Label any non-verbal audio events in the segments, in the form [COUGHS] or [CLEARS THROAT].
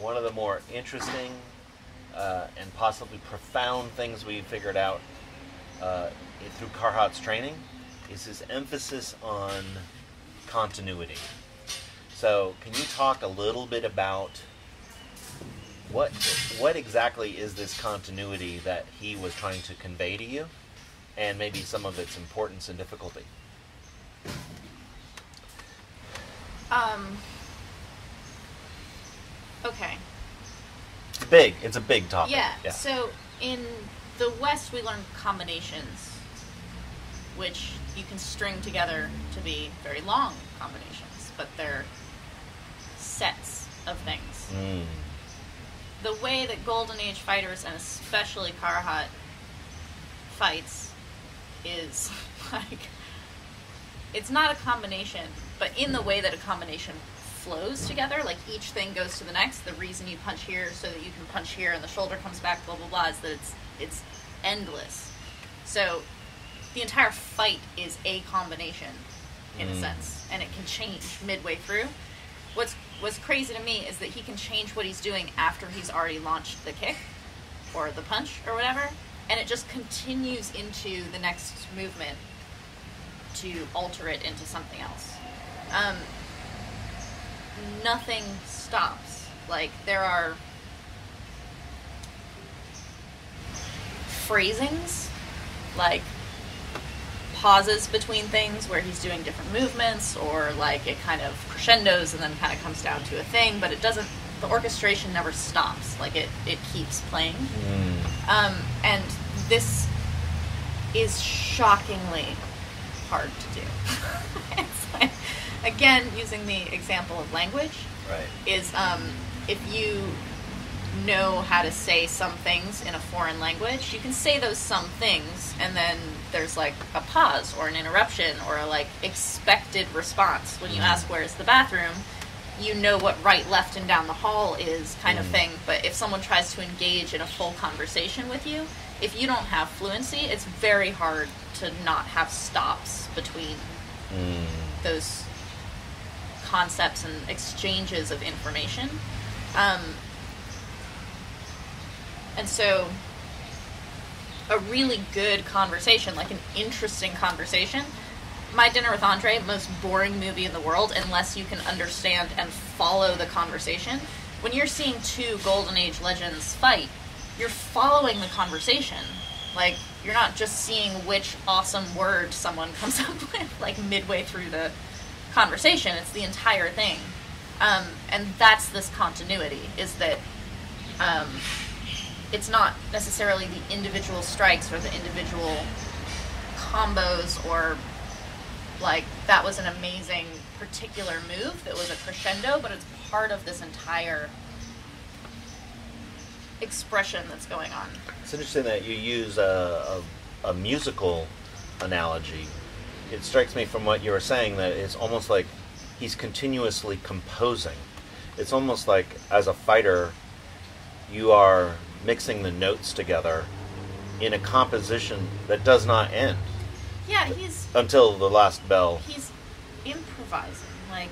one of the more interesting uh, and possibly profound things we figured out uh, through Karuhat's training is his emphasis on continuity. So, can you talk a little bit about what what exactly is this continuity that he was trying to convey to you, and maybe some of its importance and difficulty? Um. Okay. It's big. It's a big topic. Yeah. So in the West, we learn combinations, which you can string together to be very long combinations, but they're sets of things. Mm. The way that Golden Age fighters, and especially Karuhat, fights is [LAUGHS] like it's not a combination, but in the way that a combination flows together, like each thing goes to the next. The reason you punch here so that you can punch here and the shoulder comes back, blah blah blah, is that it's it's endless. So the entire fight is a combination in a Mm. sense, and it can change midway through. What's what's crazy to me is that he can change what he's doing after he's already launched the kick or the punch or whatever, and it just continues into the next movement to alter it into something else. Um, nothing stops. Like there are phrasings, like pauses between things where he's doing different movements, or like it kind of crescendos and then kind of comes down to a thing, but it doesn't. The orchestration never stops. Like it, it keeps playing. Mm. Um, and this is shockingly hard to do. [LAUGHS] it's like, again, using the example of language, Right. is um, if you know how to say some things in a foreign language, you can say those some things, and then there's like a pause or an interruption or a like expected response. When you Mhm. ask where's the bathroom, you know what right, left, and down the hall is kind of Mhm. thing. But if someone tries to engage in a full conversation with you, if you don't have fluency, it's very hard to not have stops between Mm. those concepts and exchanges of information. Um, and so, a really good conversation, like an interesting conversation. My Dinner with Andre, most boring movie in the world, unless you can understand and follow the conversation. When you're seeing two Golden Age legends fight, you're following the conversation. Like, you're not just seeing which awesome word someone [LAUGHS] comes up with, like, midway through the conversation. It's the entire thing. Um, and that's this continuity, is that um, it's not necessarily the individual strikes or the individual combos or like that was an amazing particular move that was a crescendo, but it's part of this entire expression that's going on. It's interesting that you use a, a, a musical analogy. It strikes me from what you were saying that it's almost like he's continuously composing. It's almost like as a fighter, you are mixing the notes together in a composition that does not end Yeah, he's until the last bell. he's improvising like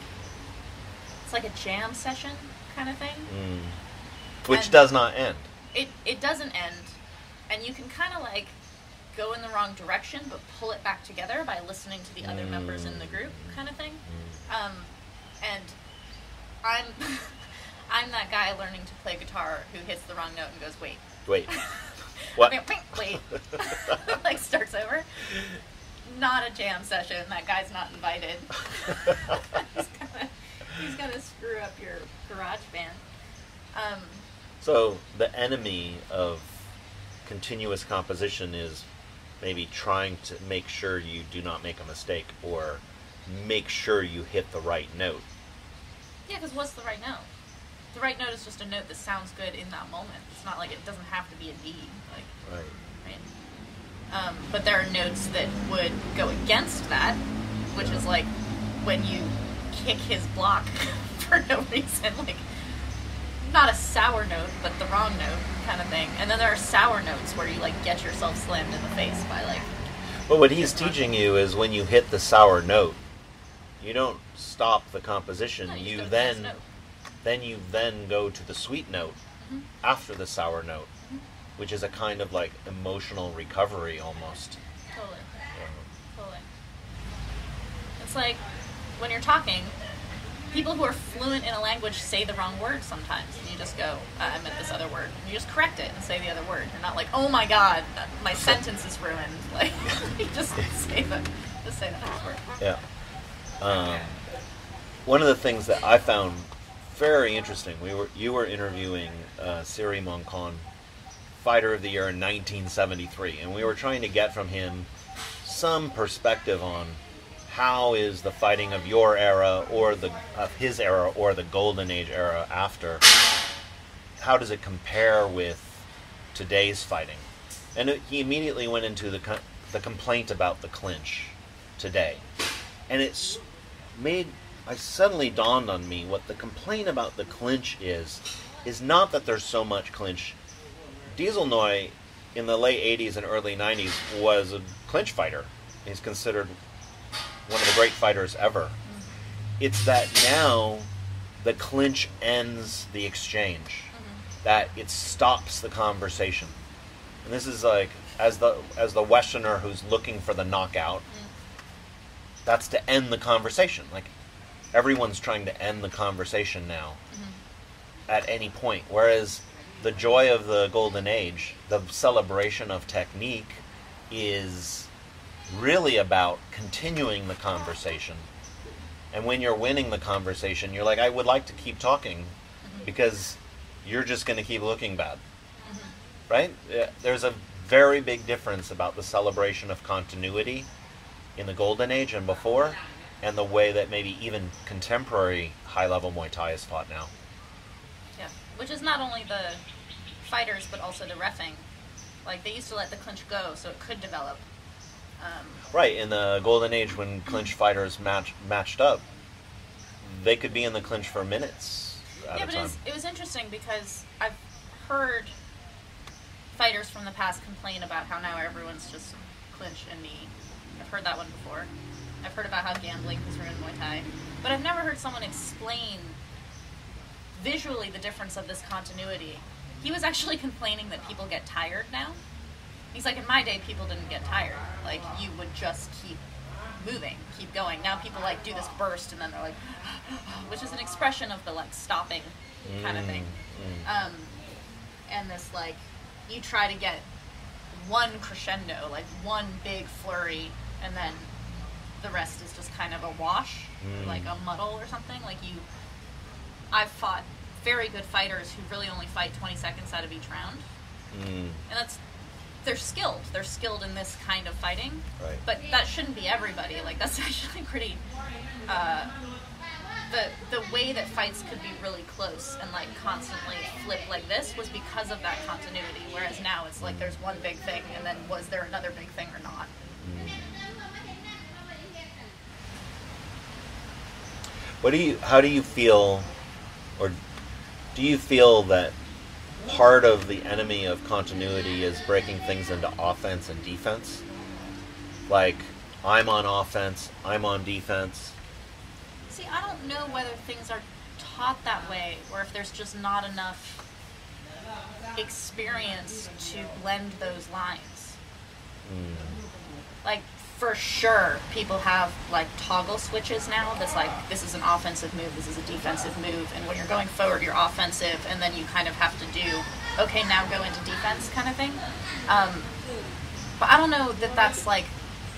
it's like a jam session kind of thing. Mm. Which And- does not end. It it doesn't end, and you can kind of like go in the wrong direction, but pull it back together by listening to the other members in the group, kind of thing. Um, and I'm [LAUGHS] I'm that guy learning to play guitar who hits the wrong note and goes, "Wait, Wait. [LAUGHS] What? Wait, [LAUGHS] like starts over. Not a jam session. That guy's not invited. he's gonna he's gonna screw up your garage band. Um, So the enemy of continuous composition is maybe trying to make sure you do not make a mistake or make sure you hit the right note. yeah, because what's the right note? The right note is just a note that sounds good in that moment. It's not like it doesn't have to be a D. Like Right. right? Um, but there are notes that would go against that, which is like when you kick his block [LAUGHS] for no reason, like not a sour note, but the wrong note kind of thing. And then there are sour notes where you like get yourself slammed in the face by like But what he's teaching you is when you hit the sour note, you don't stop the composition. no, you go to the then then you then go to the sweet note Mhm. after the sour note, Mhm. which is a kind of like emotional recovery almost. Totally. Um, Totally. It's like when you're talking, people who are fluent in a language say the wrong word sometimes, and you just go, uh, "I meant this other word." And you just correct it and say the other word. You're not like, "Oh my god, my sentence is ruined." [LAUGHS] Like [LAUGHS] you just say the just say the next word. Yeah. Um, one of the things that I found very interesting, we were you were interviewing uh, Sirimongkol, Fighter of the Year in 1973, and we were trying to get from him some perspective on how is the fighting of your era or the of his era or the Golden Age era after. How does it compare with today's fighting? And it, he immediately went into the the complaint about the clinch today, and it's made. I suddenly dawned on me what the complaint about the clinch is. Is not that there's so much clinch. Dieselnoy, in the late '80s and early '90s, was a clinch fighter. He's considered one of the great fighters ever. It's that now the clinch ends the exchange, mm-hmm. that it stops the conversation. And this is like as the as the Westerner who's looking for the knockout. Mm-hmm. That's to end the conversation. Like everyone's trying to end the conversation now mm-hmm. at any point. Whereas the joy of the golden age, the celebration of technique, is really about continuing the conversation. And when you're winning the conversation, you're like, I would like to keep talking because you're just going to keep looking bad. Right? Uh, There's a very big difference about the celebration of continuity in the golden age and before, and the way that maybe even contemporary high level Muay Thai is fought now. Yeah, which is not only the fighters but also the refing. Like they used to let the clinch go so it could develop. Um, Right, in the golden age when clinch fighters match, matched up, they could be in the clinch for minutes yeah, but it was, it was interesting because I've heard fighters from the past complain about how now everyone's just clinch and knee. I've heard that one before. I've heard about how gambling has ruined Muay Thai, but I've never heard someone explain visually the difference of this continuity. He was actually [LAUGHS] complaining that people get tired now. He's like, in my day, people didn't get tired. Like you would just keep moving, keep going. Now people like do this burst and then they're like, [GASPS] which is an expression of the like stopping kind of thing. Mm, Um, and this like, you try to get one crescendo, like one big flurry, and then the rest is just kind of a wash, Mm. like a muddle or something. Like you, I've fought very good fighters who really only fight 20 seconds out of each round, mm, mm, and that's they're skilled. They're skilled in this kind of fighting, right. but that shouldn't be everybody. Like that's [LAUGHS] actually pretty. Uh, the the way that fights could be really close and like constantly flip like this was because of that continuity. Whereas now it's like there's one big thing, and then was there another big thing or not? What do you? How do you feel, or do you feel that part of the enemy of continuity is breaking things into offense and defense? Like I'm on offense, I'm on defense. See, I don't know whether things are taught that way or if there's just not enough experience to blend those lines. Hmm. Like for sure, people have like toggle switches now. That's like this is an offensive move, this is a defensive move, and when you're going forward, you're offensive, and then you kind of have to do okay, now go into defense kind of thing. Um, but I don't know that that's like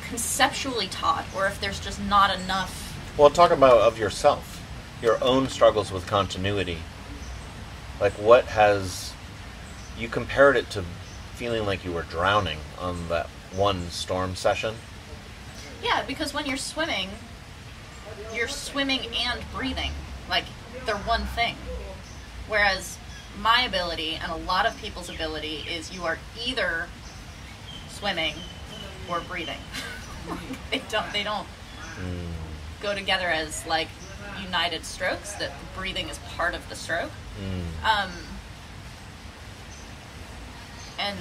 conceptually taught, or if there's just not enough. Well, talk about of yourself, your own struggles with continuity. Like what has you compared it to feeling like you were drowning on that one storm session? Yeah, because when you're swimming, you're swimming and breathing. Like, they're one thing. Whereas my ability and a lot of people's ability is you are either swimming or breathing. [LAUGHS] they don't they don't go together as like united strokes that breathing is part of the stroke. Um and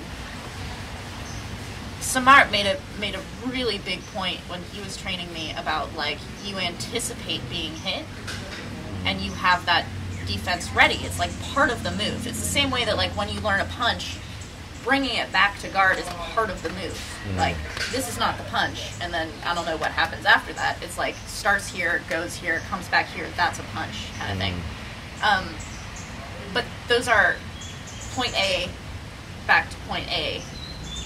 Samart made a made a really big point when he was training me about like you anticipate being hit and you have that defense ready. It's like part of the move. It's the same way that like when you learn a punch, bringing it back to guard is part of the move. Like this is not the punch, and then I don't know what happens after that. It's like starts here, goes here, comes back here. That's a punch kind of thing. Um, but those are point A back to point A.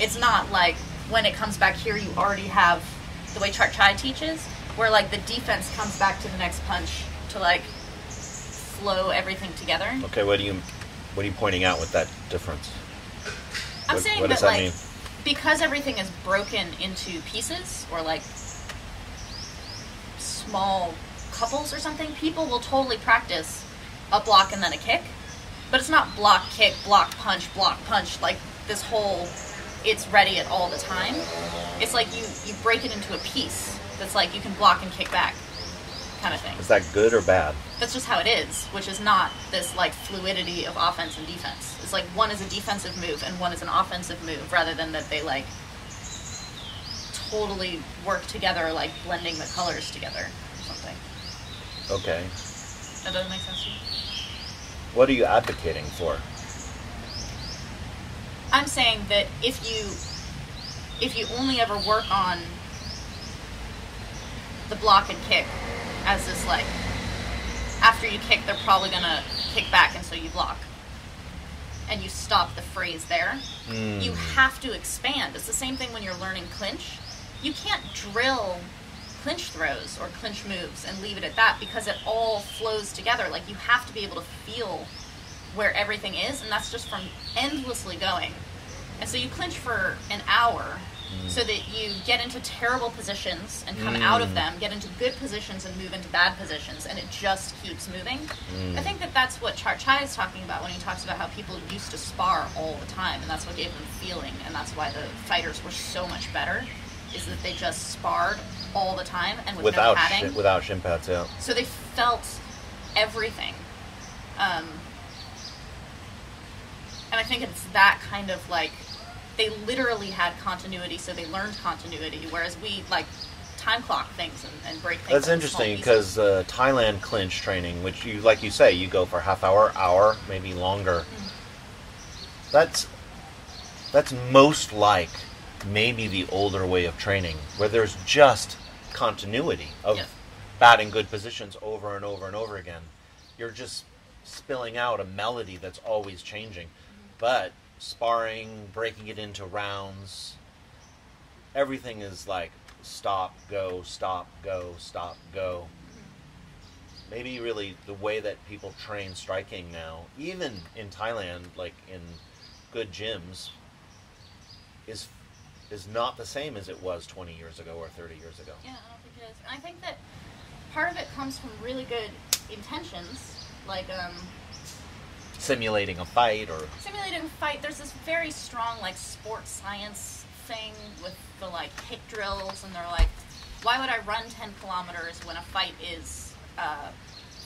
It's not like when it comes back here, you already have the way Chart Chai teaches, where like the defense comes back to the next punch to like flow everything together. Okay, what do you what are you pointing out with that difference? I'm What- saying what that, like because everything is broken into pieces or like small couples or something, people will totally practice a block and then a kick. But it's not block, kick, block, punch, block, punch. Like this whole, it's ready at all the time. It's like you you break it into a piece that's like you can block and kick back, kind of thing. Is that good or bad? That's just how it is, which is not this like fluidity of offense and defense. It's like one is a defensive move and one is an offensive move, rather than that they like totally work together, like blending the colors together or something. Okay. That doesn't make sense to you. What are you advocating for? I'm saying that if you if you only ever work on the block and kick as this like after you kick they're probably gonna kick back and so you block. And you stop the phrase there. Hmm. you have to expand. It's the same thing when you're learning clinch. You can't drill clinch throws or clinch moves and leave it at that because it all flows together. Like you have to be able to feel where everything is and that's just from endlessly going and so you clinch for an hour mm. so that you get into terrible positions and come mm. out of them, get into good positions and move into bad positions, and it just keeps moving. Mm. I think that that's what Char Chai is talking about when he talks about how people used to spar all the time, and that's what gave them feeling, and that's why the fighters were so much better, is that they just sparred all the time and with without no padding. without shin pads, yeah. So they felt everything. Um, and I think it's that kind of like they literally had continuity, so they learned continuity, whereas we like time clock things and, and break things. That's interesting because uh, Thailand clinch training, which you like you say, you go for half hour, hour, maybe longer. That's that's most like maybe the older way of training, where there's just continuity of Yeah. batting good positions over and over and over again. You're just spilling out a melody that's always changing, but sparring, breaking it into rounds, everything is like stop, go, stop, go, stop, go. Maybe really the way that people train striking now, even in Thailand, like in good gyms, is is not the same as it was 20 years ago or 30 years ago. Yeah, I don't think it is. And I think that part of it comes from really good intentions, like um, Simulating a fight or simulating a fight there's this very strong like sports science thing with the like hit drills and they're like why would i run 10 kilometers when a fight is uh,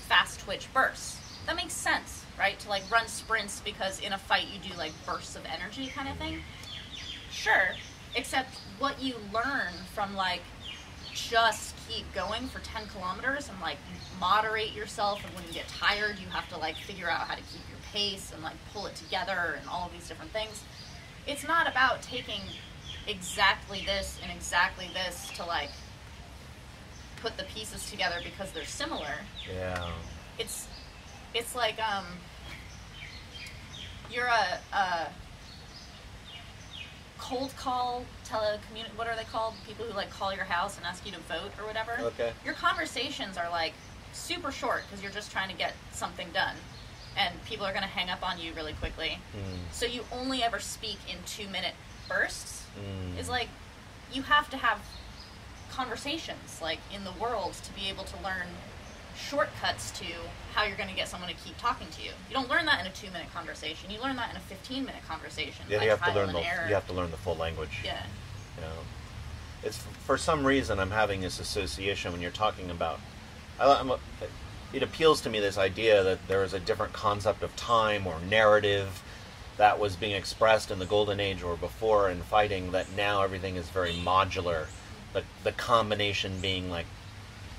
fast twitch bursts? That makes sense right? To like run sprints because in a fight you do like bursts of energy kind of thing. Sure except what you learn from like just keep going for 10 kilometers and like moderate yourself and when you get tired you have to like figure out how to keep your pace and like pull it together and all of these different things. It's not about taking exactly this and exactly this to like put the pieces together because they're similar. Yeah. it's it's like um you're a, a cold call telecommun what are they called? People who like call your house and ask you to vote or whatever. Okay. your conversations are like super short because you're just trying to get something done and people are going to hang up on you really quickly Mm, so you only ever speak in two minute bursts mm. is like you have to have conversations like in the world to be able to learn shortcuts to how you're going to get someone to keep talking to you. You don't learn that in a two minute conversation. You learn that in a 15 minute conversation. yeah, you have to learn the error. you have to learn the full language. Yeah. You know, it's for some reason I'm having this association when you're talking about. I, I'm a, it appeals to me this idea that there is a different concept of time or narrative that was being expressed in the golden age or before in fighting. That now everything is very modular. The the combination being like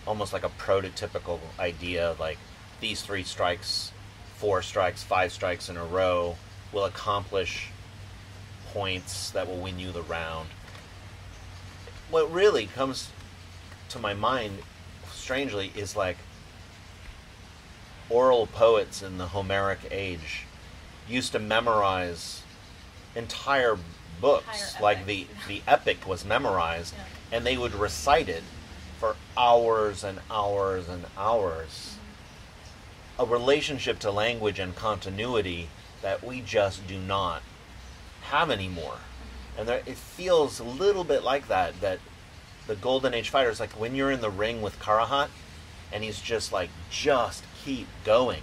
almost like a prototypical idea, like these three strikes four strikes, five strikes in a row will accomplish points that will win you the round. What really comes to my mind, strangely, is like oral poets in the Homeric age used to memorize entire books. Entire like the the epic was memorized, Yeah. and they would recite it for hours and hours and hours. Mm-hmm. A relationship to language and continuity that we just do not have anymore. Mm-hmm. And there, it feels a little bit like that. That the Golden Age fighters, like when you're in the ring with Karuhat, and he's just like, just keep going,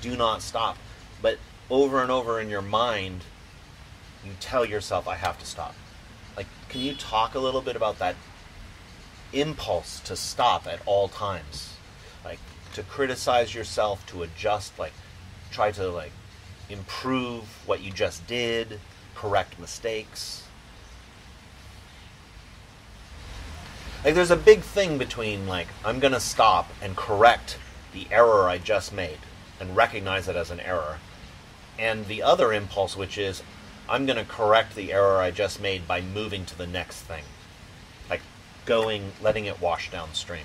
do not stop. But over and over in your mind, you tell yourself, I have to stop. Like, can you talk a little bit about that impulse to stop at all times? Like, to criticize yourself, to adjust, like, try to, like, improve what you just did, correct mistakes. Like, there's a big thing between, like, I'm gonna stop and correct the error I just made and recognize it as an error, and the other impulse, which is, I'm gonna correct the error I just made by moving to the next thing. Like, going, letting it wash downstream.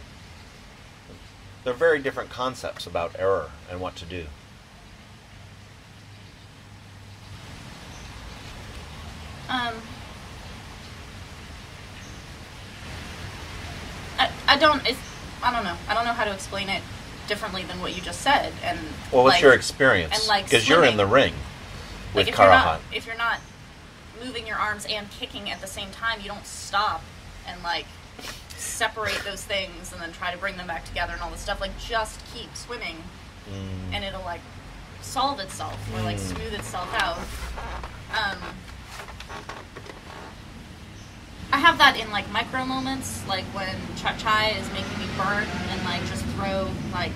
They're very different concepts about error and what to do. Um, I, I don't. I don't know. I don't know how to explain it differently than what you just said. And Well, what's like, your experience? and, like, Because you're in the ring with like if you're not if you're not moving your arms and kicking at the same time, you don't stop and like separate those things and then try to bring them back together and all this stuff. Like just keep swimming Mm, and it'll like solve itself or like Mm. smooth itself out. Um, I have that in like micro moments, like when Chai Chai is making me burn and like just throw like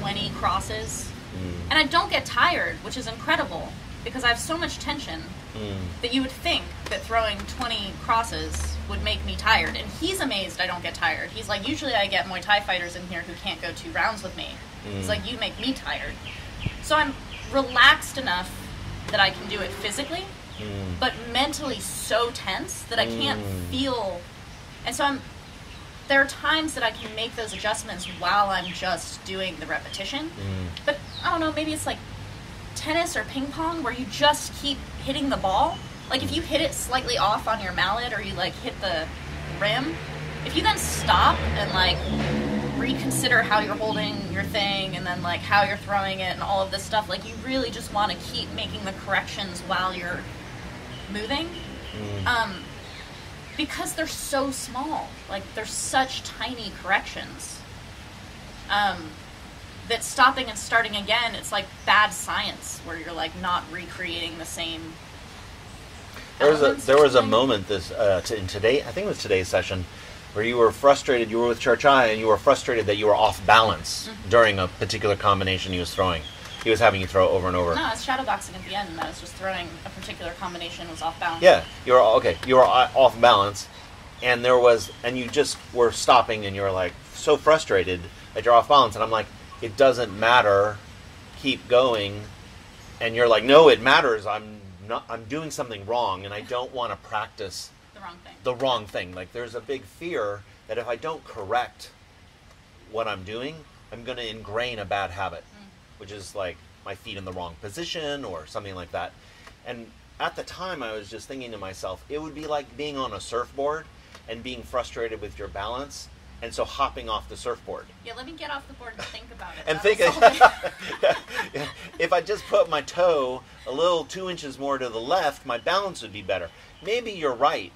20 crosses. mm, And I don't get tired, which is incredible because I have so much tension mm, that you would think that throwing 20 crosses would make me tired. And he's amazed I don't get tired. He's like, usually I get Muay Thai fighters in here who can't go two rounds with me. He's Mm. like, you make me tired. So I'm relaxed enough that I can do it physically, mm, but mentally so tense that I can't Mm. feel. And so I'm. There are times that I can make those adjustments while I'm just doing the repetition. mm. But I don't know, maybe it's like tennis or ping pong where you just keep hitting the ball. Like if you hit it slightly off on your mallet or you like hit the rim, if you then stop and like reconsider how you're holding your thing and then like how you're throwing it and all of this stuff, like you really just want to keep making the corrections while you're moving. Mm. Um, because they're so small, like they're such tiny corrections. Um, that stopping and starting again, it's like bad science where you're like not recreating the same. There was a there was a moment this uh, t- in today I think it was today's session where you were frustrated. You were with Charchai and you were frustrated that you were off balance Mm-hmm. during a particular combination he was throwing. He was having you throw it over and over. No, it's shadowboxing at the end, and I was just throwing a particular combination was off balance. Yeah, you were okay. You were uh, off balance, and there was, and you just were stopping, and you were like so frustrated that you're off balance. And I'm like, it doesn't matter. Keep going. And you're like, no, it matters. I'm not. I'm doing something wrong, and I [LAUGHS] don't want to practice the wrong thing. the wrong thing. Like there's a big fear that if I don't correct what I'm doing, I'm going to ingrain a bad habit, mm. Which is like my feet in the wrong position or something like that. And at the time, I was just thinking to myself, it would be like being on a surfboard and being frustrated with your balance, and so hopping off the surfboard. yeah, let me get off the board and think about it. And think it. [LAUGHS] if I just put my toe a little two inches more to the left, my balance would be better. Maybe you're right,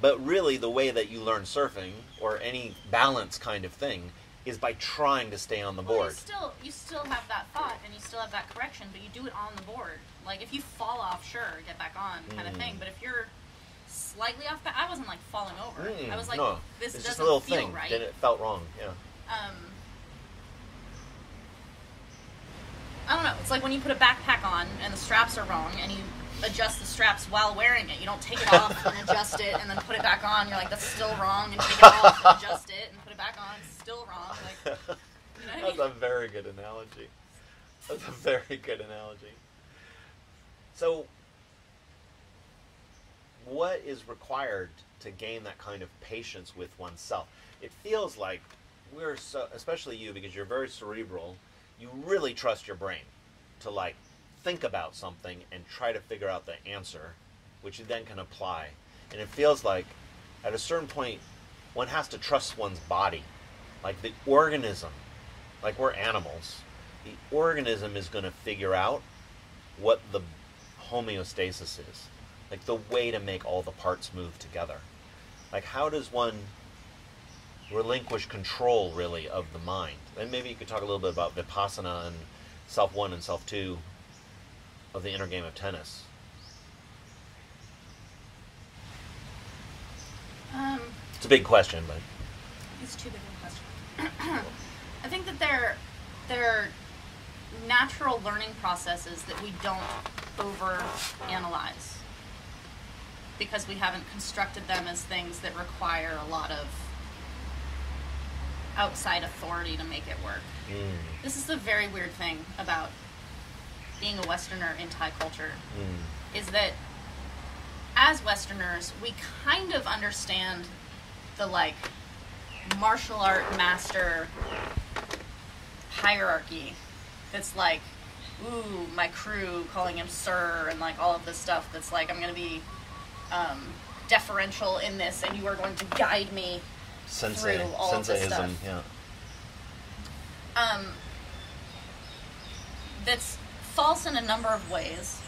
but really the way that you learn surfing or any balance kind of thing is by trying to stay on the Well, you board. still you still have that thought and you still have that correction, but you do it on the board. Like if you fall off, sure, get back on, kind of Mm. thing. But if you're slightly off, I wasn't like falling over. Mm, I was like, no, this it's doesn't just a little feel thing. right. Then it felt wrong. Yeah. um, I don't know. It's like when you put a backpack on and the straps are wrong, and you adjust the straps while wearing it. You don't take it off and adjust it, and then put it back on. You're like, that's still wrong, and take it off and adjust it, and put it back on. It's still wrong. Like, [LAUGHS] you know what I That's mean? a very good analogy. That's a very good analogy. So, what is required to gain that kind of patience with oneself? It feels like we're so, especially you, because you're very cerebral. You really trust your brain to like think about something and try to figure out the answer, which you then can apply. And it feels like at a certain point, one has to trust one's body, like the organism, like we're animals. The organism is going to figure out what the homeostasis is, like the way to make all the parts move together. Like, how does one relinquish control, really, of the mind? And maybe you could talk a little bit about vipassana and self one and self two of the inner game of tennis. Um, It's a big question, but It's too big of a question. [COUGHS] I think that they're they're natural learning processes that we don't over analyze because we haven't constructed them as things that require a lot of outside authority to make it work. mm, This is the very weird thing about being a Westerner in Thai culture mm, is that as Westerners, we kind of understand the like martial art master hierarchy that's like, ooh, my crew calling him sir and like all of this stuff that's like, I'm going to be um, deferential in this and you are going to guide me. sensei, Through all of this stuff. yeah. um, that's false in a number of ways.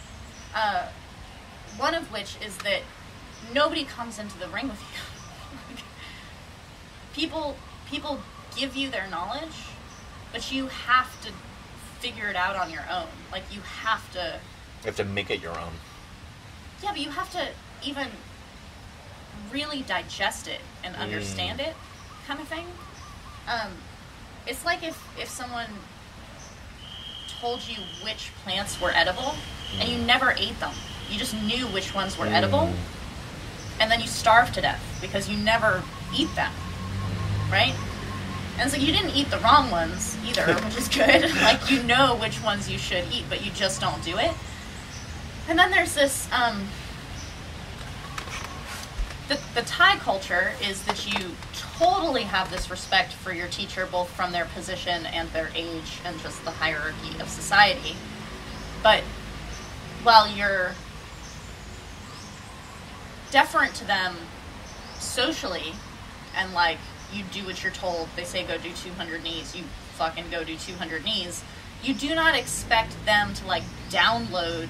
Uh, one of which is that nobody comes into the ring with you. People people give you their knowledge, but you have to figure it out on your own. Like you have to You have to make it your own. yeah, but you have to even really digest it and Mm. understand it, kind of thing. Um, it's like if if someone told you which plants were edible and you never ate them. You just knew which ones were edible, and then you starved to death because you never eat them, right? And so you didn't eat the wrong ones either, [LAUGHS] which is good. [LAUGHS] like you know which ones you should eat, but you just don't do it. And then there's this um, the, the Thai culture is that you totally have this respect for your teacher, both from their position and their age and just the hierarchy of society. But while you're deferent to them socially and like you do what you're told, they say go do 200 knees, you fucking go do 200 knees, you do not expect them to like download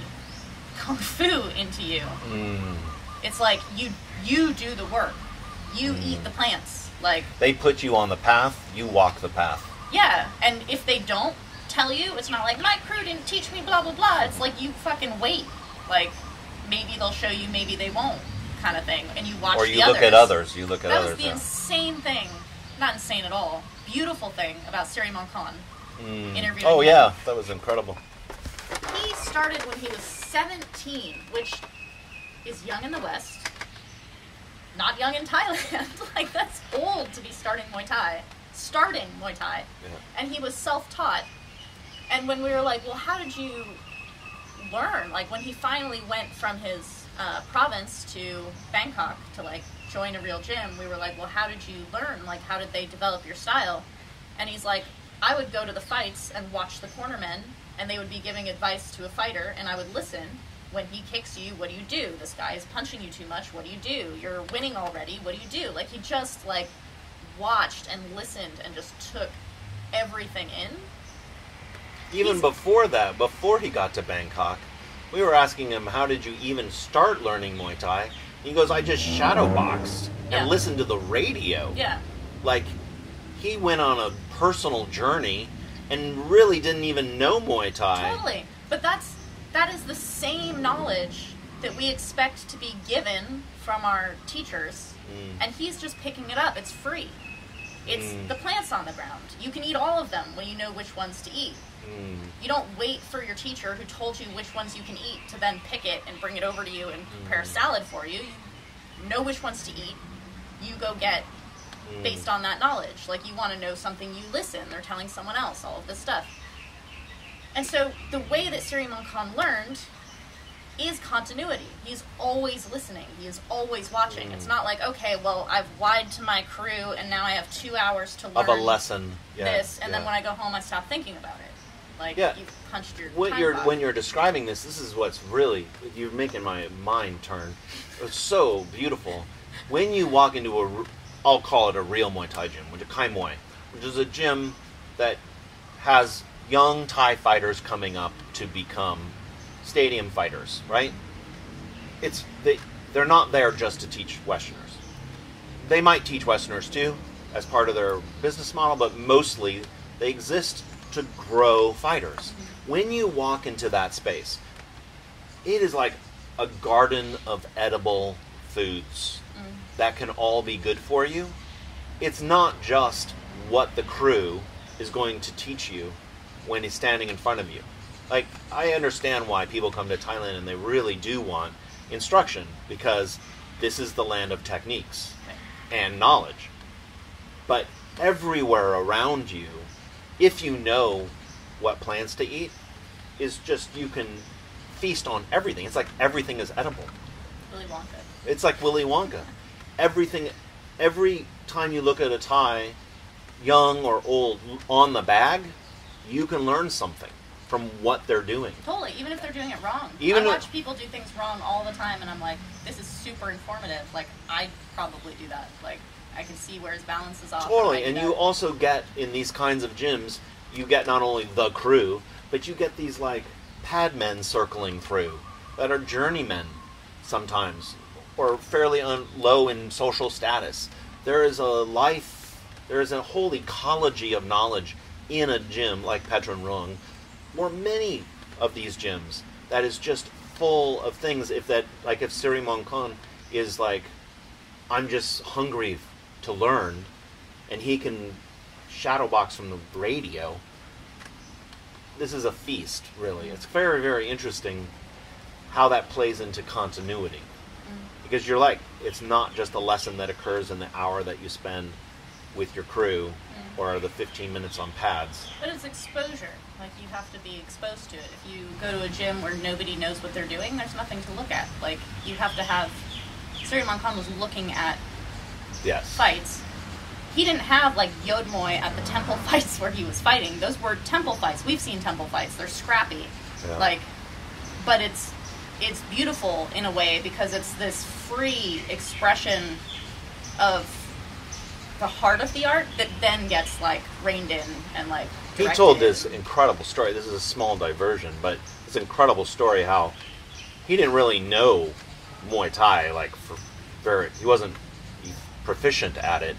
kung fu into you. Mm. it's like you you do the work. You eat the plants. Like They put you on the path, you walk the path. yeah. And if they don't tell you it's not like my crew didn't teach me blah blah blah. It's like you fucking wait. Like maybe they'll show you maybe they won't kind of thing. And you watch or you look at others. You look at that others. Insane thing not insane at all beautiful thing about Siri Khan Mm. interviewing Oh him. yeah, that was incredible. he started when he was 17, which is young in the West, not young in Thailand. [LAUGHS] like, that's old to be starting Muay Thai. Starting Muay Thai. Yeah. And he was self taught. And when we were like, well, how did you learn? Like, when he finally went from his uh, province to Bangkok to, like, join a real gym, we were like, well, how did you learn? Like, how did they develop your style? And he's like, I would go to the fights and watch the cornermen, and they would be giving advice to a fighter, and I would listen. When he kicks you, what do you do? This guy is punching you too much. What do you do? You're winning already. What do you do? Like he just like watched and listened and just took everything in. Even He's- before that, before he got to Bangkok, we were asking him, "How did you even start learning Muay Thai?" He goes, "I just shadow boxed Yeah. and listened to the radio." Yeah, Like he went on a personal journey and really didn't even know Muay Thai. totally. But that's that is the same knowledge that we expect to be given from our teachers, Mm. and he's just picking it up. It's free. It's Mm. the plants on the ground. You can eat all of them when you know which ones to eat. Mm. You don't wait for your teacher who told you which ones you can eat to then pick it and bring it over to you and prepare a salad for you. You know which ones to eat. You go get Mm. based on that knowledge. Like you want to know something, you listen. They're telling someone else all of this stuff. And so the way that Sirimongkol learned is continuity. He's always listening. He is always watching. It's Mm. not like, okay, well, I've lied to my crew and now I have two hours to learn Of a lesson. Yeah, this, and then when I go home, I stop thinking about it. Like Yeah. you punched your when time you're when you're describing this, this is what's really you're making my mind turn. It's so beautiful. When you walk into a, I'll call it a real Muay Thai gym, which is Kai Muay, which is a gym that has young Thai fighters coming up to become stadium fighters, right? It's they they're not there just to teach Westerners. They might teach Westerners too, as part of their business model, but mostly they exist to grow fighters. When you walk into that space, it is like a garden of edible foods mm. that can all be good for you. It's not just what the crew is going to teach you when he's standing in front of you. Like, I understand why people come to Thailand and they really do want instruction because this is the land of techniques and knowledge. But everywhere around you, if you know what plants to eat, is just you can feast on everything. It's like everything is edible. Willy Wonka. It's like Willy Wonka. Everything, every time you look at a tie, young or old, on the bag, you can learn something from what they're doing. Totally, even if they're doing it wrong. Even I watch people do things wrong all the time, and I'm like, this is super informative. Like, I probably do that. Like, I can see where his balance is off. Totally, do and you also get in these kinds of gyms, you get not only the crew, but you get these like pad men circling through that are journeymen sometimes, or fairly un- low in social status. There is a life, there is a whole ecology of knowledge in a gym like Petchrungruang, or many of these gyms that is just full of things. If that, like, if Siri Khan is like, I'm just hungry to learn, and he can shadowbox from the radio. This is a feast, really. Mm. It's very, very interesting how that plays into continuity. Mm. Because you're like, it's not just a lesson that occurs in the hour that you spend with your crew mm. or the 15 minutes on pads. But it's exposure. Like you have to be exposed to it. If you go to a gym where nobody knows what they're doing, there's nothing to look at. Like you have to have. Suryaman Khan was looking at Yes. fights. He didn't have like Yodmoy at the temple [LAUGHS] fights where he was fighting. Those were temple fights. We've seen temple fights. They're scrappy. Yeah. Like, but it's it's beautiful in a way because it's this free expression of the heart of the art that then gets like reined in and like. He told this incredible story. This is a small diversion, but it's an incredible story how he didn't really know Muay Thai like for very. He wasn't proficient at it.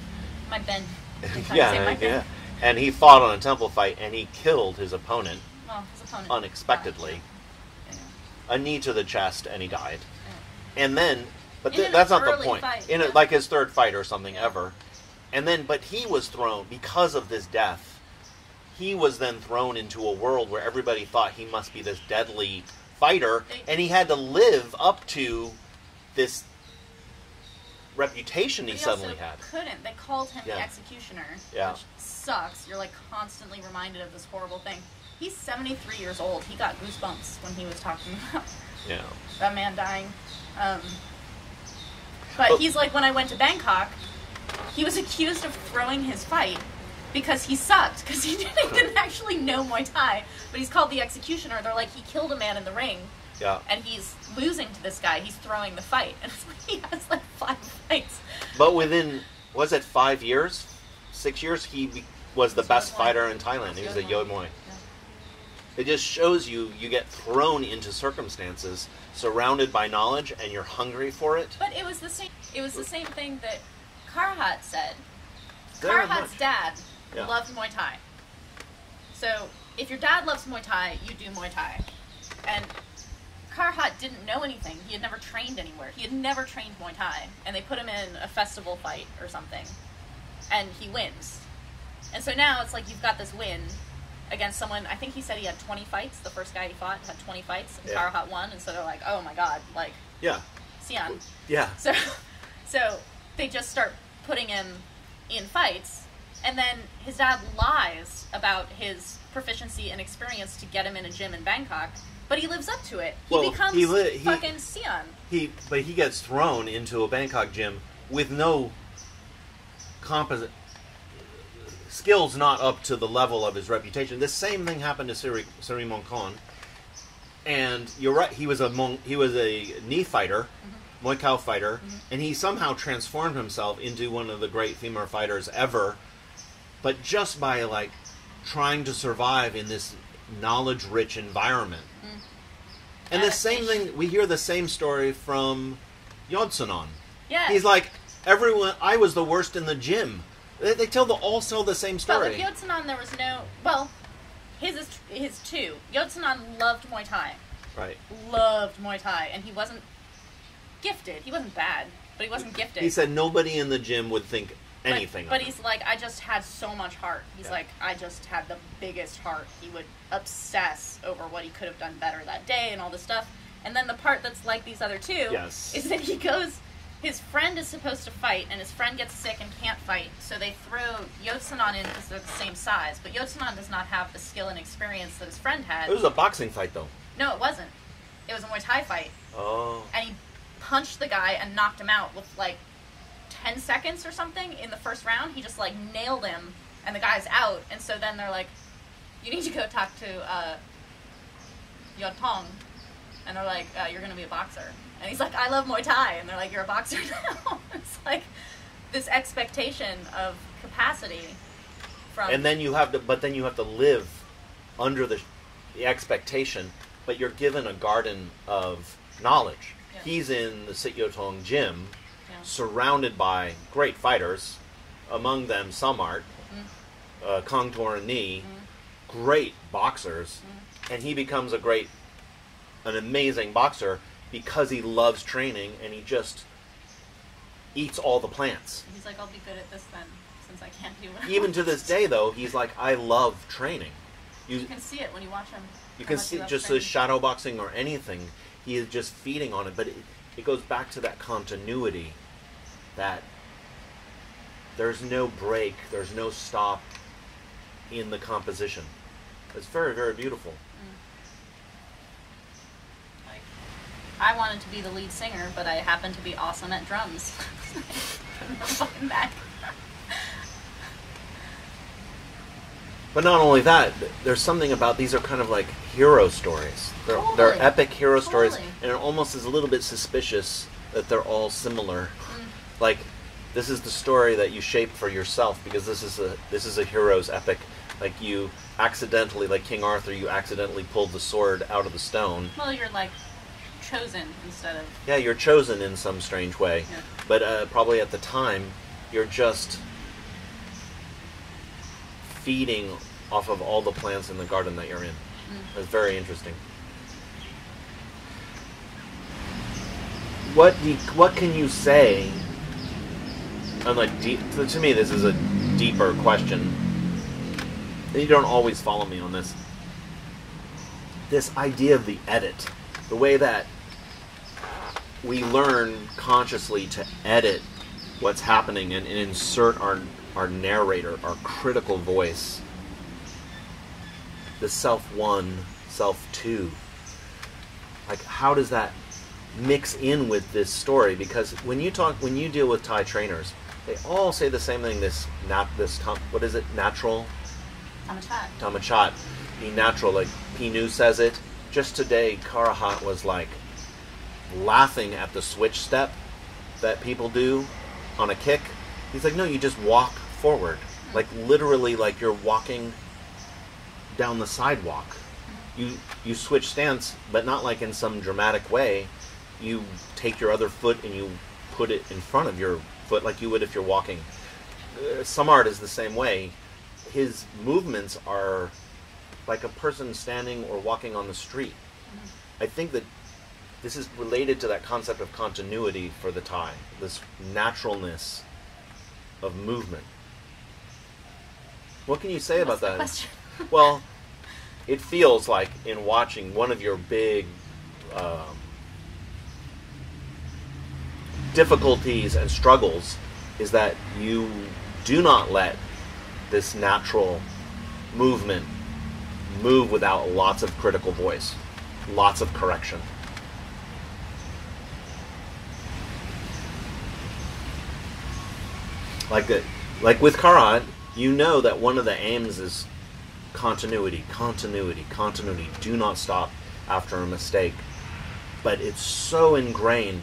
My Ben. [LAUGHS] They kinda say yeah, my yeah. Ben. And he fought on a temple fight and he killed his opponent Well, his opponent unexpectedly. Yeah. A knee to the chest and he died. And then, but th- that's not the point. fight, In yeah. a, like his third fight or something Yeah. ever. And then, but he was thrown because of this death. He was then thrown into a world where everybody thought he must be this deadly fighter, and he had to live up to this reputation But he he suddenly also had. couldn't. They called him Yeah. the executioner, Yeah. which sucks. You're like constantly reminded of this horrible thing. He's 73 years old. He got goosebumps when he was talking [LAUGHS] about Yeah. that man dying. Um, but Well- he's like, when I went to Bangkok, he was accused of throwing his fight because he sucked because he [LAUGHS] didn't, he didn't actually know Muay Thai. But he's called the executioner. They're like, he killed a man in the ring Yeah. and he's losing to this guy. He's throwing the fight, [LAUGHS] and it's like he has like five fights. But within was it five years, six years, he was the He's best fighter in Thailand. He was a Yod Moy. It just shows you you get thrown into circumstances surrounded by knowledge and you're hungry for it. But it was the same. It was the same thing that Karuhat said. Very Karuhat's much. dad Yeah. loved Muay Thai. So if your dad loves Muay Thai, you do Muay Thai. And Karuhat didn't know anything. He had never trained anywhere. He had never trained Muay Thai, and they put him in a festival fight or something, and he wins. And so now it's like you've got this win against someone. I think he said he had 20 fights. The first guy he fought had 20 fights, and Yeah. Karuhat won. And so they're like, oh my god, like Yeah. Sian. Yeah. So, so they just start putting him in fights, And then his dad lies about his proficiency and experience to get him in a gym in Bangkok, but he lives up to it. He Well, becomes he li- he- fucking Sion. He, but he gets thrown into a Bangkok gym with no composite skills, not up to the level of his reputation. The same thing happened to Siri Sirimongkol. And you're right. He was a Mon, he was a knee fighter, mm-hmm. Muay Thai fighter, mm-hmm. and he somehow transformed himself into one of the great female fighters ever. But just by like trying to survive in this knowledge-rich environment. And the same thing, we hear the same story from Yodsanan. Yeah. He's like, everyone, I was the worst in the gym. They, they tell the all tell the same story. But with Yodsanan, there was no. Well, his is his two. Yodsanan loved Muay Thai, right. loved Muay Thai, and he wasn't gifted. He wasn't bad, but he wasn't gifted. He said nobody in the gym would think anything But, of he's like, I just had so much heart. He's Yeah. like, I just had the biggest heart. He would obsess over what he could have done better that day and all this stuff. And then the part that's like these other two Yes. is that he goes. His friend is supposed to fight, and his friend gets sick and can't fight, so they throw Yodsanan in because they're the same size. But Yodsanan does not have the skill and experience that his friend had. It was a boxing fight, though. no, it wasn't. It was a Muay Thai fight, Oh. and he punched the guy and knocked him out with like 10 seconds or something in the first round. He just like nailed him, and the guy's out. And so then they're like, You need to go talk to uh, Yodtong. And they're like, uh, You're going to be a boxer. And he's like, I love Muay Thai. And they're like, You're a boxer [LAUGHS] now. [LAUGHS] it's like this expectation of capacity from. And then you have to, but then you have to live under the, the expectation. But you're given a garden of knowledge. Yeah. He's in the Sityodtong gym, Yeah. Surrounded by great fighters, among them Samart, Mm. uh, Kongtoranee, Mm-hmm. great boxers, and he becomes a great, an amazing boxer because he loves training and he just eats all the plants. He's like, I'll be good at this then, since I can't do it. Even to this day, though, he's like, I love training. You, You can see it when you watch him. you can see just the shadow boxing or anything, he is just feeding on it. But it, it goes back to that continuity that there's no break, there's no stop in the composition. It's very, very beautiful. Mm. Like, I wanted to be the lead singer, but I happen to be awesome at drums. Fucking [LAUGHS] back. But not only that, there's something about these are kind of like hero stories. They're, Totally. they're epic hero stories, and it almost is a little bit suspicious that they're all similar. Like, this is the story that you shape for yourself because this is a this is a hero's epic. Like you accidentally, like King Arthur, you accidentally pulled the sword out of the stone. Well, you're like chosen instead of. Yeah, you're chosen in some strange way, Yeah. but uh, probably at the time, you're just feeding off of all the plants in the garden that you're in. That's very interesting. What do you- what can you say? On like deep, to me, this is a deeper question. And you don't always follow me on this. This idea of the edit, the way that we learn consciously to edit what's happening and, and insert our our narrator, our critical voice, the self one, self two. Like, how does that mix in with this story? Because when you talk, when you deal with Thai trainers, they all say the same thing. This nat, this what is it? Natural I'm. Tamachat, be natural. Like Pinu says it. Just today, Karuhat was like laughing at the switch step that people do on a kick. He's like, no, you just walk forward. Like literally, like you're walking down the sidewalk. You you switch stance, but not like in some dramatic way. You take your other foot and you put it in front of your foot, like you would if you're walking. Uh, Samart is the same way. His movements are like a person standing or walking on the street. I think that this is related to that concept of continuity for the Thai, this naturalness of movement. What can you say What's about that? Well, it feels like in watching one of your big um, difficulties and struggles is that you do not let this natural movement move without lots of critical voice, lots of correction. Like the, like with Karuhat, you know that one of the aims is continuity, continuity, continuity. Do not stop after a mistake. But it's so ingrained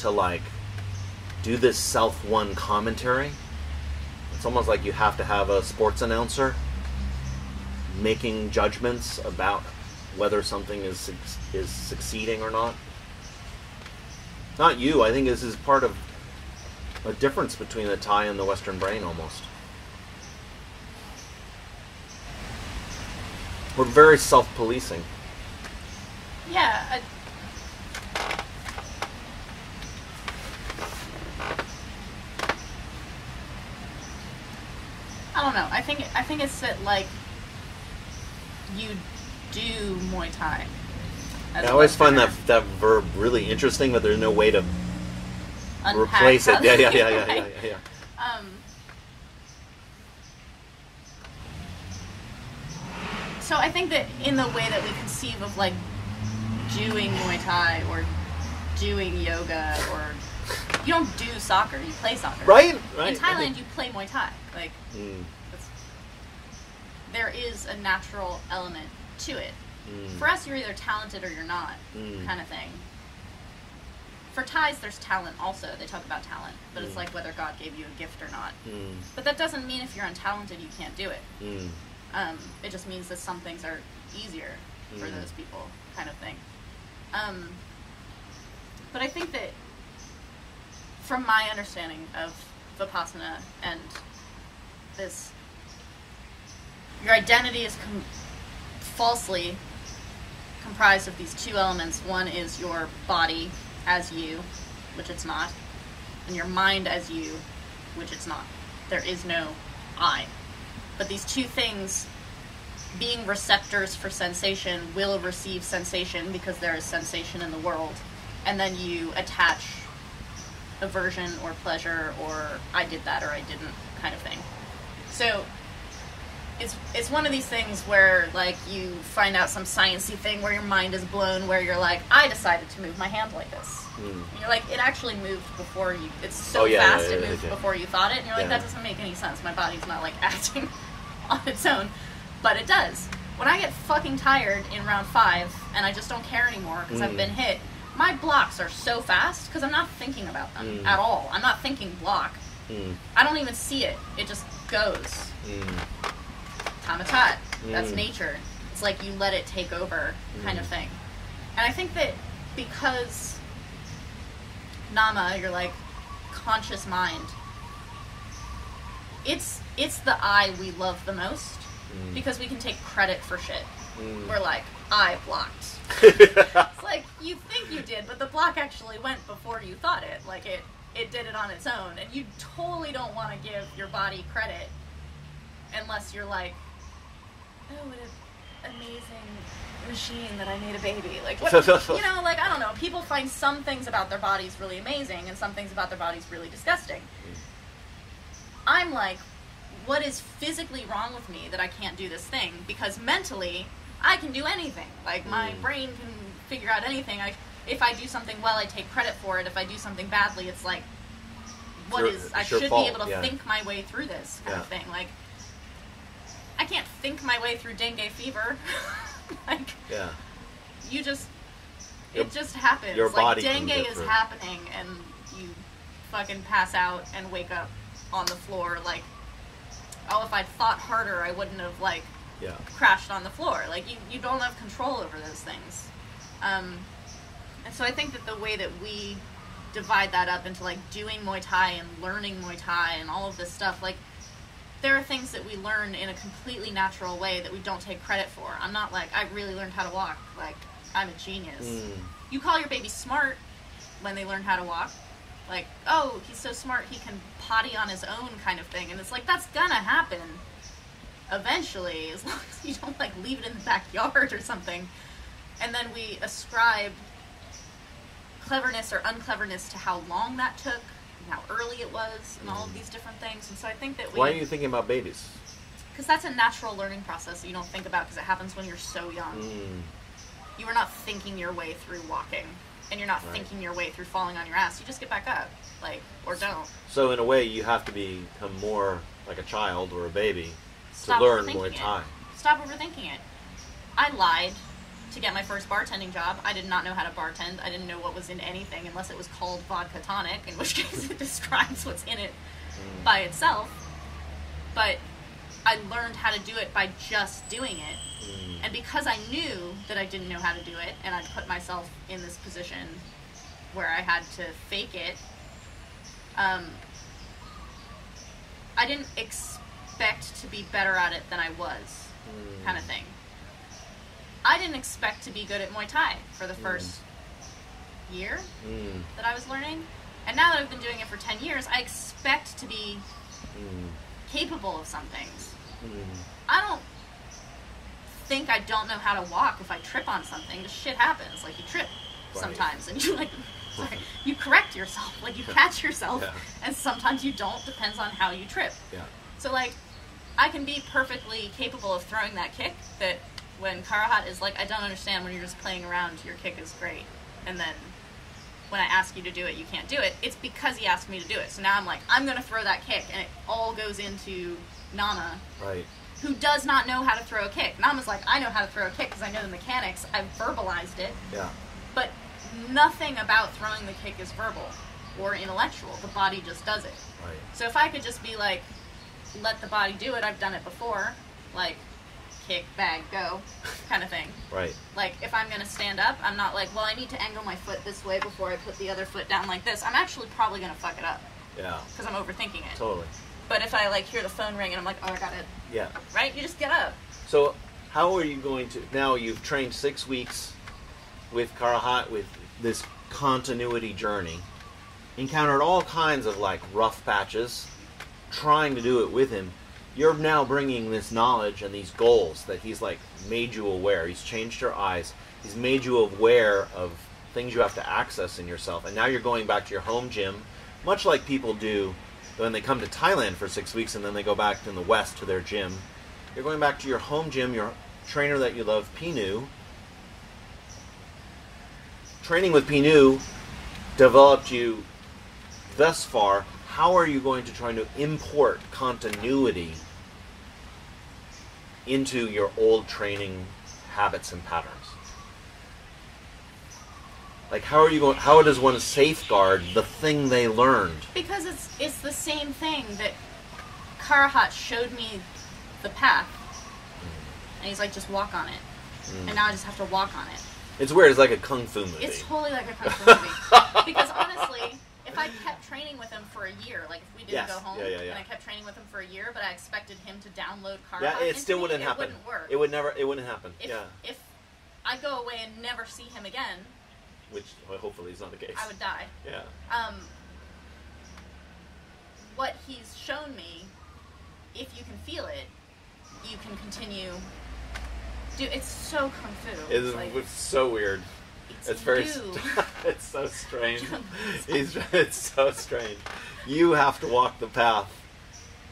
to like do this self one commentary. It's almost like you have to have a sports announcer making judgments about whether something is is succeeding or not. Not you. I think this is part of a difference between the Thai and the Western brain almost. We're very self-policing. Yeah. Don't know. I think I think it's that like you do Muay Thai. I always find that that verb really interesting, but there's no way to Unpack replace it. Yeah, yeah, yeah, yeah, yeah, [LAUGHS] yeah, yeah. Um, so I think that in the way that we conceive of like doing Muay Thai or doing yoga or you don't do soccer, you play soccer. Right, right. In Thailand, you play Muay Thai. Like Mm, there is a natural element to it. mm, For us, you're either talented or you're not, Mm. kind of thing. For Thais, there's talent also. They talk about talent, but it's Mm. like whether God gave you a gift or not. mm, But that doesn't mean if you're untalented you can't do it. mm, Um, it just means that some things are easier for Mm. those people, kind of thing. Um, but I think that, from my understanding of Vipassana and this, your identity is com- falsely comprised of these two elements. One is your body as you, which it's not, and your mind as you, which it's not. There is no I. But these two things, being receptors for sensation, will receive sensation because there is sensation in the world. And then you attach aversion or pleasure or I did that or I didn't kind of thing. So it's it's one of these things where like you find out some sciency thing where your mind is blown where you're like, I decided to move my hand like this. mm. And you're like, it actually moved before you. It's so Oh, yeah, fast, yeah, it moved yeah. before you thought it. And you're like, Yeah. that doesn't make any sense. My body's not like [LAUGHS] acting on its own, but it does. When I get fucking tired in round five and I just don't care anymore because I've Mm. been hit, my blocks are so fast because I'm not thinking about them Mm. at all. I'm not thinking block. Mm, I don't even see it. It just goes. Mm, Tamatat. That's Mm. nature. It's like you let it take over, kind of Mm. thing. And I think that because Nama, you're like conscious mind. It's it's the I we love the most mm, because we can take credit for shit. mm. We're like, I blocked. [LAUGHS] It's like you think you did, but the block actually went before you thought it. Like it it did it on its own, and you totally don't want to give your body credit unless you're like, oh, what an amazing machine that I made a baby. Like what, [LAUGHS] you know, like I don't know. People find some things about their bodies really amazing, and some things about their bodies really disgusting. I'm like, what is physically wrong with me that I can't do this thing? Because mentally, I can do anything. Like my Mm. brain can figure out anything. I, if I do something well, I take credit for it. If I do something badly, it's like, what is? I should fault, be able to yeah. think my way through this kind of thing. Like, I can't think my way through dengue fever. [LAUGHS] like, yeah. you just, Your- it just happens. your like body can dengue is through. happening, and you fucking pass out and wake up on the floor like, oh, if I'd thought harder, I wouldn't have like Yeah. crashed on the floor. Like you, you don't have control over those things. Um, and so I think that the way that we divide that up into like doing Muay Thai and learning Muay Thai and all of this stuff, like there are things that we learn in a completely natural way that we don't take credit for. I'm not like I really learned how to walk. Like I'm a genius. Mm, You call your baby smart when they learn how to walk. Like, oh, he's so smart he can potty on his own kind of thing. And it's like that's gonna happen eventually, as long as you don't like leave it in the backyard or something. And then we ascribe cleverness or uncleverness to how long that took how early it was and all of these different things. And so I think that we Why are you thinking about babies? because that's a natural learning process that you don't think about because it happens when you're so young. Mm, You are not thinking your way through walking, and you're not Right. thinking your way through falling on your ass. You just get back up, like or don't. so in a way, you have to become more like a child or a baby Stop to learn more Muay it. Stop overthinking it. I lied to get my first bartending job. I did not know how to bartend. I didn't know what was in anything unless it was called vodka tonic, in which [LAUGHS] case it describes what's in it Mm. by itself. But I learned how to do it by just doing it. Mm. And because I knew that I didn't know how to do it, and I put myself in this position where I had to fake it, um, I didn't expect to be better at it than I was, Mm. kind of thing. I didn't expect to be good at Muay Thai for the first year Mm. that I was learning. And now that I've been doing it for 10 years, I expect to be Mm. capable of some things. Mm. I don't think I don't know how to walk if I trip on something. Just shit happens. Like you trip Right. sometimes, and you like, [LAUGHS] sorry, [LAUGHS] you correct yourself. Like you catch yourself, Yeah. and sometimes you don't. Depends on how you trip. Yeah. So like, I can be perfectly capable of throwing that kick. That when Karuhat is like, I don't understand when you're just playing around. Your kick is great, and then when I ask you to do it, you can't do it. It's because he asked me to do it. So now I'm like, I'm gonna throw that kick, and it all goes into Nama, Right. who does not know how to throw a kick. Nama's like, I know how to throw a kick because I know the mechanics. I've verbalized it, Yeah. but nothing about throwing the kick is verbal or intellectual. The body just does it. Right. So if I could just be like, let the body do it, I've done it before, like kick, bag, go, kind of thing. Right. Like if I'm gonna stand up, I'm not like, well, I need to angle my foot this way before I put the other foot down like this. I'm actually probably gonna fuck it up Yeah. because I'm overthinking it. Totally. But if I like hear the phone ring and I'm like, oh, I got it, Yeah. right? You just get up. So, how are you going to now? You've trained six weeks with Karuhat with this continuity journey, encountered all kinds of like rough patches, trying to do it with him. You're now bringing this knowledge and these goals that he's like made you aware. He's changed your eyes. He's made you aware of things you have to access in yourself. And now you're going back to your home gym, much like people do when they come to Thailand for six weeks and then they go back in the West to their gym. You're going back to your home gym, your trainer that you love, Pinu. Training with Pinu developed you thus far. How are you going to try to import continuity into your old training habits and patterns? Like how are you going how does one safeguard the thing they learned? Because it's it's the same thing that Karuhat showed me the path, and he's like, just walk on it, Mm. and now I just have to walk on it. It's weird, it's like a kung fu movie. It's totally like a kung fu movie. [LAUGHS] because honestly, if I kept training with him for a year, like if we didn't Yes. go home Yeah, yeah, yeah. and I kept training with him for a year, but I expected him to download Karuhat, yeah, it still me, wouldn't it happen. Wouldn't work. It would never it wouldn't happen. If, yeah. if I go away and never see him again, Which well, hopefully is not the case. I would die. Yeah. um, what he's shown me, if you can feel it, you can continue. Dude, it's so kung fu. It is, It's like, it's so weird. It's, very. st- [LAUGHS] it's so strange. He's, it's so strange. You have to walk the path,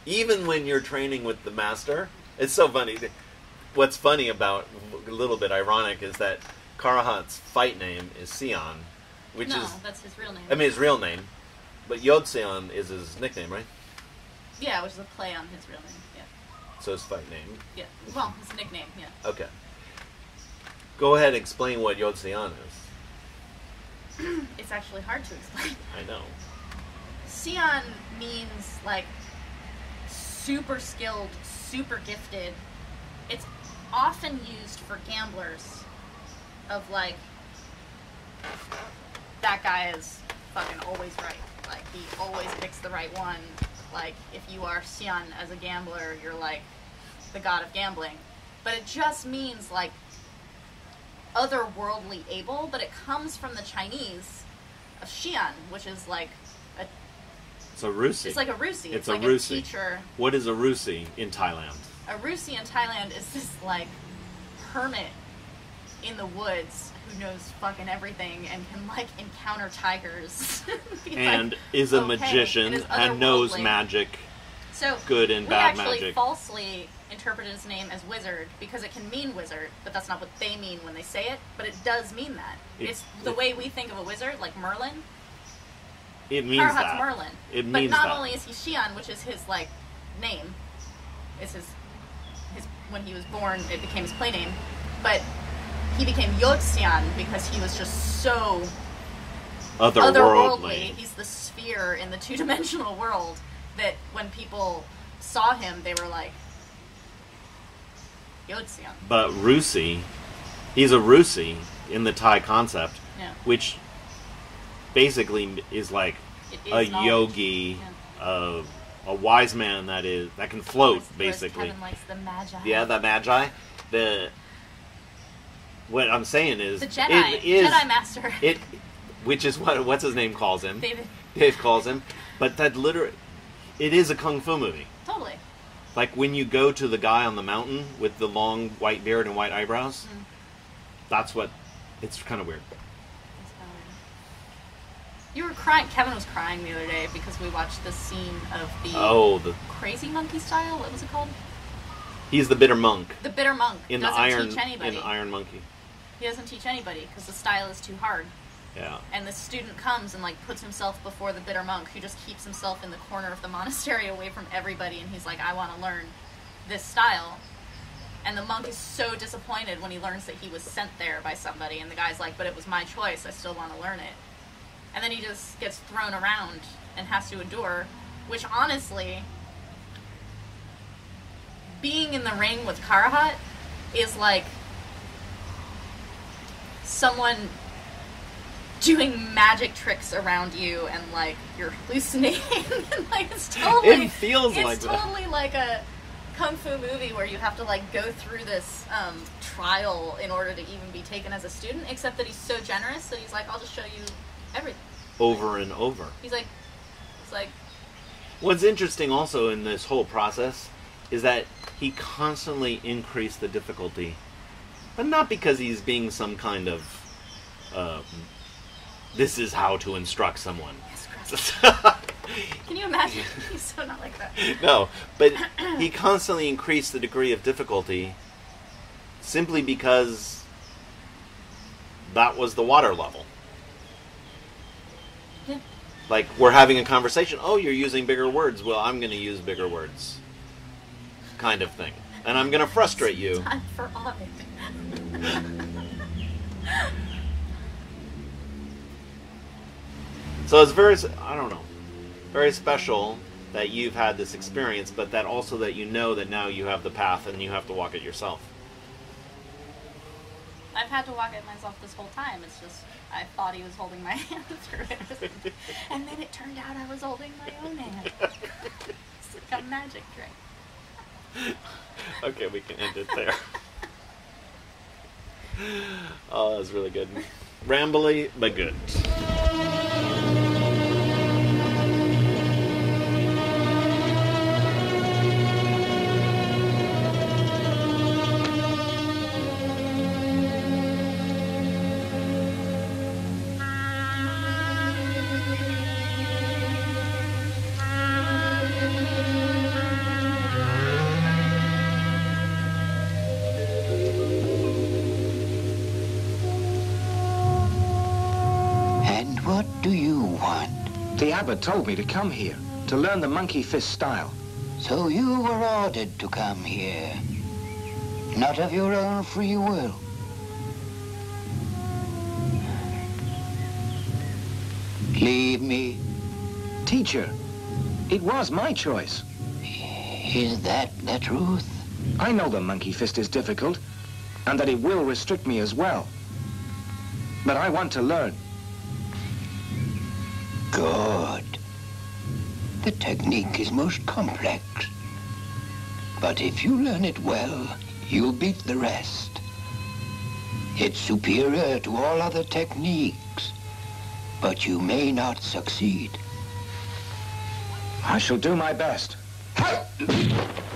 even when you're training with the master. It's so funny. What's funny about a little bit ironic is that Karuhat's fight name is Sion, which no, is that's his real name. I mean his real name, but Yod Sion is his nickname, right? yeah, which is a play on his real name. Yeah, So his fight name. yeah. Well, his nickname. Yeah. Okay. Go ahead and explain what Yod Sion is. It's actually hard to explain. I know. Sion means like super skilled, super gifted. It's often used for gamblers of like that guy is fucking always right. Like he always picks the right one. Like if you are Sion as a gambler, you're like the god of gambling. But it just means like otherworldly able, but it comes from the Chinese of Xian, which is like a It's a Rusi. it's like a Rusi. It's It's, a like Rusi. a teacher. what is a Rusi in Thailand? A Rusi in Thailand is this like hermit in the woods who knows fucking everything and can like encounter tigers. [LAUGHS] And like, is a okay, magician and and knows magic, So good and we bad actually magic. falsely interpreted his name as wizard because it can mean wizard, but that's not what they mean when they say it. But it does mean that. It- it's the way we think of a wizard, like Merlin. It means that. Merlin. It means but not that. only is he Shion, which is his like name, is his his when he was born, it became his play name, but he became Yotsian because he was just so Otherworldly. otherworldly. He's the sphere in the two dimensional world that when people saw him, they were like, But Rusi, he's a Rusi in the Thai concept, Yeah. which basically is like is a knowledge. yogi, uh, a wise man that is that can float, whereas basically. Kevin likes the magi. Yeah, the magi. The what I'm saying is The Jedi. It is Jedi Master. [LAUGHS] it, which is what what's his name calls him. David. Dave calls him, but that literally, it is a kung fu movie. Totally. Like when you go to the guy on the mountain with the long white beard and white eyebrows. Mm. That's what. It's kind of weird. That's kinda weird. You were crying. Kevin was crying the other day because we watched the scene of the Oh, the crazy monkey style. What was it called? he's the bitter monk The bitter monk in the doesn't iron teach anybody. in Iron Monkey. He doesn't teach anybody because the style is too hard. Yeah. And the student comes and like puts himself before the bitter monk, who just keeps himself in the corner of the monastery [LAUGHS] away from everybody. And he's like, "I want to learn this style." And the monk is so disappointed when he learns that he was sent there by somebody. And the guy's like, "But it was my choice. I still want to learn it." And then he just gets thrown around and has to endure, which honestly, being in the ring with Karuhat is like someone doing magic tricks around you and like you're hallucinating [LAUGHS] and like it's totally It feels it's like that. totally like a kung fu movie where you have to like go through this um, trial in order to even be taken as a student except that he's so generous that he's like i'll just show you everything Over and over. he's like it's like What's interesting also in this whole process is that he constantly increased the difficulty, but not because he's being some kind of um, this is how to instruct someone. yes, [LAUGHS] can you imagine [LAUGHS] he's so not like that [LAUGHS] no, but [CLEARS THROAT] he constantly increased the degree of difficulty simply because that was the water level. Yeah. Like we're having a conversation. Oh, you're using bigger words. Well, I'm going to use bigger words. Kind of thing. And I'm going to frustrate you. time for audit So it's very, I don't know, very special that you've had this experience, but that also that you know that now you have the path and you have to walk it yourself. I've had to walk it myself this whole time. It's just I thought he was holding my [LAUGHS] hand through it, [LAUGHS] and then it turned out I was holding my own hand. It's like a magic trick. [LAUGHS] Okay, we can end it there. oh, that was really good. Rambly, but good. Told me to come here to learn the monkey fist style. So you were ordered to come here. Not of your own free will. Leave me. Teacher, it was my choice. Is that the truth? I know the monkey fist is difficult, and that it will restrict me as well. But I want to learn. Good. The technique is most complex. But if you learn it well, you'll beat the rest. It's superior to all other techniques, but you may not succeed. I shall do my best. [LAUGHS]